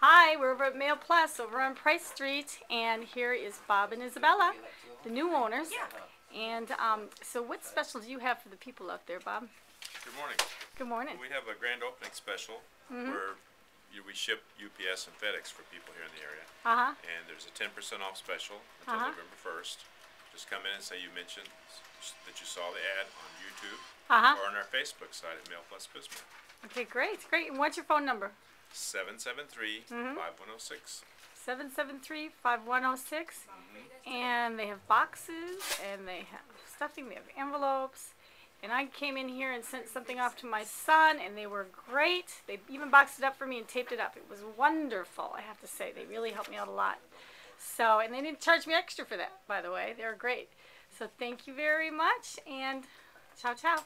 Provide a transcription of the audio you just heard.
Hi, we're over at Mail Plus over on Price Street, and here is Bob and Isabella, the new owners. Yeah. And um, so, what special do you have for the people out there, Bob? Good morning. Good morning. We have a grand opening special Mm-hmm. where you, we ship UPS and FedEx for people here in the area. Uh huh. And there's a 10% off special until Uh-huh. November 1st. Just come in and say you mentioned that you saw the ad on YouTube Uh huh. or on our Facebook site at Mail Plus Pismo Beach. Okay, great, great. And what's your phone number? 773 Mm-hmm. 5106. 773 5106. And they have boxes, and they have stuffing, they have envelopes. And I came in here and sent something off to my son, and they were great. They even boxed it up for me and taped it up. It was wonderful, I have to say. They really helped me out a lot. So, and they didn't charge me extra for that, by the way. They were great. So, thank you very much, and ciao, ciao.